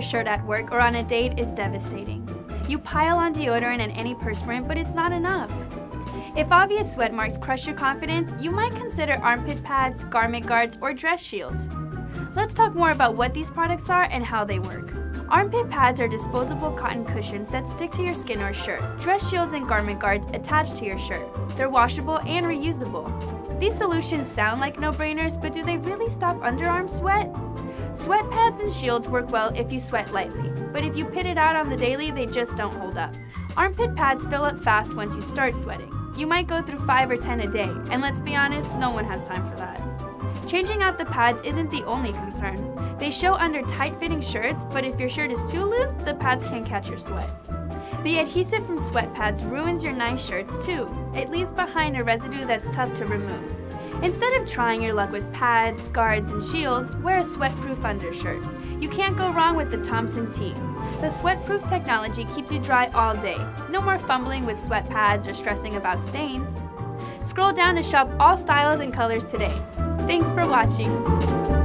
your shirt at work or on a date is devastating. You pile on deodorant and antiperspirant, but it's not enough. If obvious sweat marks crush your confidence, you might consider armpit pads, garment guards, or dress shields. Let's talk more about what these products are and how they work. Armpit pads are disposable cotton cushions that stick to your skin or shirt. Dress shields and garment guards attach to your shirt. They're washable and reusable. These solutions sound like no-brainers, but do they really stop underarm sweat? Sweat pads and shields work well if you sweat lightly, but if you pit it out on the daily, they just don't hold up. Armpit pads fill up fast once you start sweating. You might go through 5 or 10 a day, and let's be honest, no one has time for that. Changing out the pads isn't the only concern. They show under tight-fitting shirts, but if your shirt is too loose, the pads can't catch your sweat. The adhesive from sweat pads ruins your nice shirts too. It leaves behind a residue that's tough to remove. Instead of trying your luck with pads, guards, and shields, wear a sweat-proof undershirt. You can't go wrong with the Thompson Tee. The sweat-proof technology keeps you dry all day. No more fumbling with sweat pads or stressing about stains. Scroll down to shop all styles and colors today. Thanks for watching.